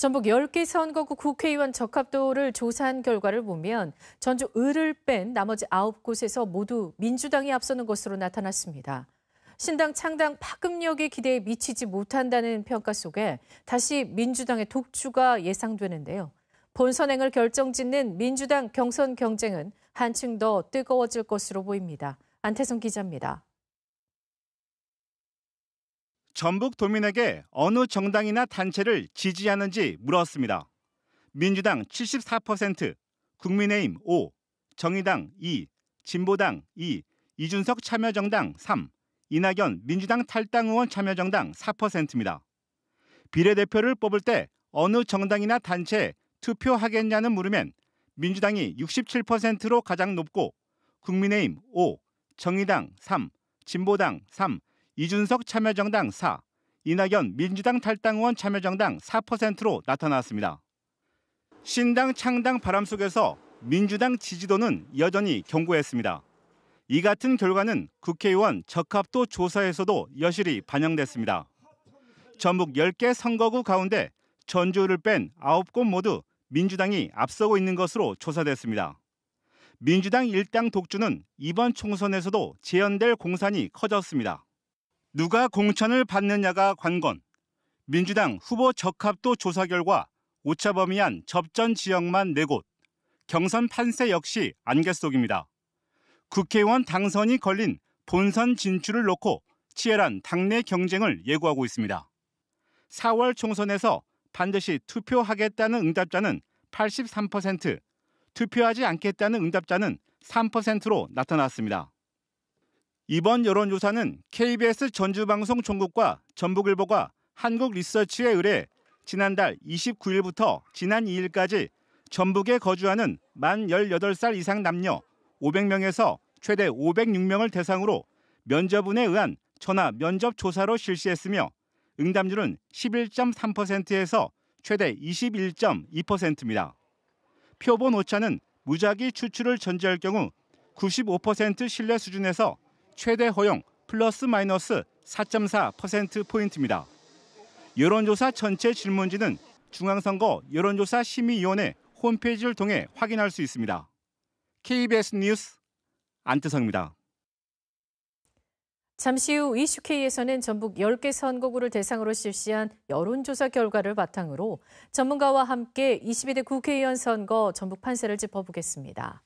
전북 10개 선거구 국회의원 적합도를 조사한 결과를 보면 전주 을을 뺀 나머지 9곳에서 모두 민주당이 앞서는 것으로 나타났습니다. 신당 창당 파급력의 기대에 미치지 못한다는 평가 속에 다시 민주당의 독주가 예상되는데요. 본선행을 결정짓는 민주당 경선 경쟁은 한층 더 뜨거워질 것으로 보입니다. 안태성 기자입니다. 전북 도민에게 어느 정당이나 단체를 지지하는지 물었습니다. 민주당 74%, 국민의힘 5, 정의당 2, 진보당 2, 이준석 참여정당 3, 이낙연 민주당 탈당 의원 참여정당 4%입니다. 비례대표를 뽑을 때 어느 정당이나 단체에 투표하겠냐는 물으면 민주당이 67%로 가장 높고 국민의힘 5, 정의당 3, 진보당 3, 이준석 참여정당 4, 이낙연 민주당 탈당 의원 참여정당 4%로 나타났습니다. 신당 창당 바람 속에서 민주당 지지도는 여전히 견고했습니다. 이 같은 결과는 국회의원 적합도 조사에서도 여실히 반영됐습니다. 전북 10개 선거구 가운데 전주를 뺀 9곳 모두 민주당이 앞서고 있는 것으로 조사됐습니다. 민주당 일당 독주는 이번 총선에서도 재현될 공산이 커졌습니다. 누가 공천을 받느냐가 관건. 민주당 후보 적합도 조사 결과 오차범위한 접전 지역만 4곳, 경선 판세 역시 안개 속입니다. 국회의원 당선이 걸린 본선 진출을 놓고 치열한 당내 경쟁을 예고하고 있습니다. 4월 총선에서 반드시 투표하겠다는 응답자는 83%, 투표하지 않겠다는 응답자는 3%로 나타났습니다. 이번 여론조사는 KBS 전주방송 종국과 전북일보가 한국리서치에 의뢰 지난달 29일부터 지난 2일까지 전북에 거주하는 만 18살 이상 남녀 500명에서 최대 506명을 대상으로 면접운에 의한 전화 면접 조사로 실시했으며 응답률은 11.3%에서 최대 21.2%입니다. 표본 오차는 무작위 추출을 전제할 경우 95% 신뢰 수준에서 최대 허용 플러스 마이너스 4.4%포인트입니다. 여론조사 전체 질문지는 중앙선거 여론조사 심의위원회 홈페이지를 통해 확인할 수 있습니다. KBS 뉴스 안태성입니다. 잠시 후 이슈K에서는 전북 10개 선거구를 대상으로 실시한 여론조사 결과를 바탕으로 전문가와 함께 22대 국회의원 선거 전북 판세를 짚어보겠습니다.